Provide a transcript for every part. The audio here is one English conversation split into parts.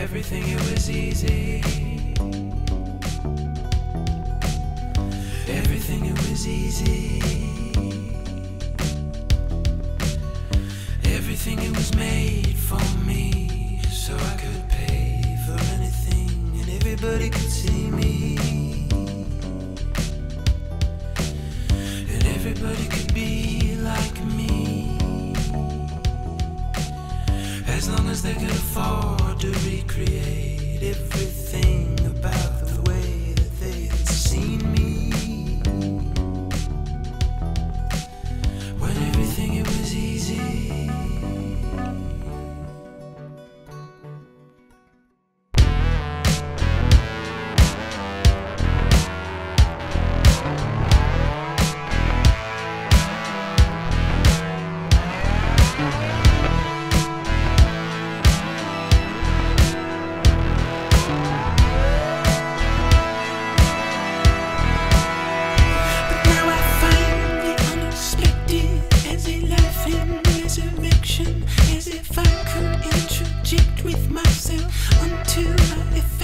everything, it was easy. Everything, it was easy. Everything, it was made for me. So I could pay for anything, and everybody could see me. And everybody could they could afford to recreate everything. with myself until I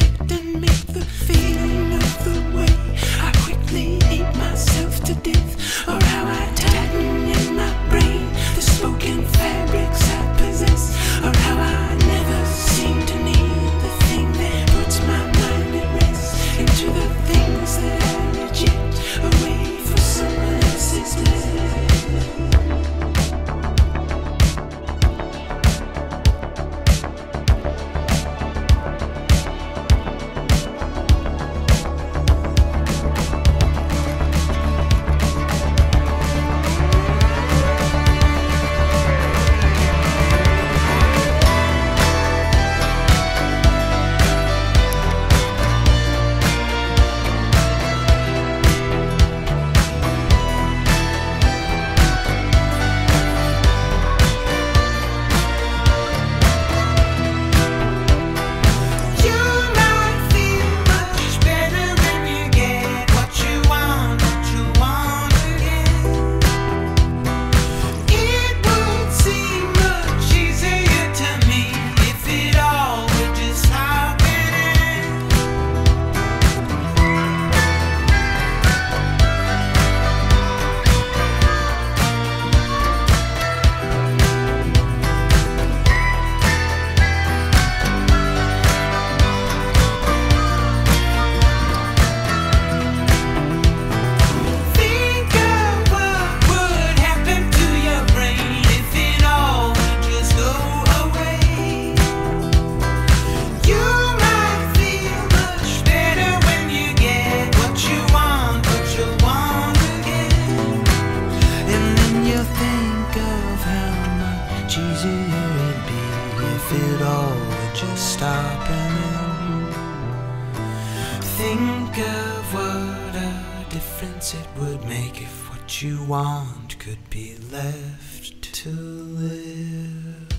if it all would just stop and end. Think of what a difference it would make if what you want could be left to live.